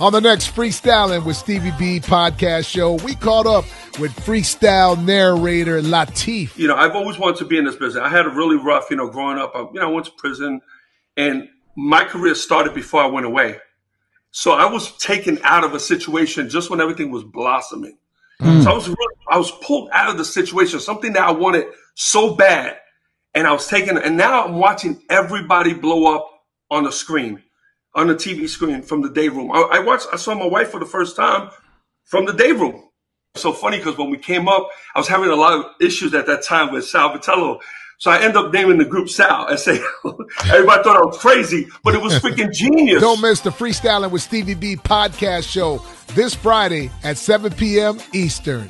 On the next Freestyling with Stevie B podcast show, we caught up with freestyle narrator Latif. You know, I've always wanted to be in this business. I had a really rough, you know, growing up. I, you know, I went to prison and my career started before I went away. So I was taken out of a situation just when everything was blossoming. Mm. So I was really, I was pulled out of the situation, something that I wanted so bad. And I was taken, and now I'm watching everybody blow up on the screen, on the TV screen from the day room. I, I watched, I saw my wife for the first time from the day room. So funny because when we came up, I was having a lot of issues at that time with Sal Vitello. So I end up naming the group Sal and say everybody thought I was crazy, but it was freaking genius. Don't miss the Freestyling with Stevie B podcast show this Friday at 7 p.m. Eastern.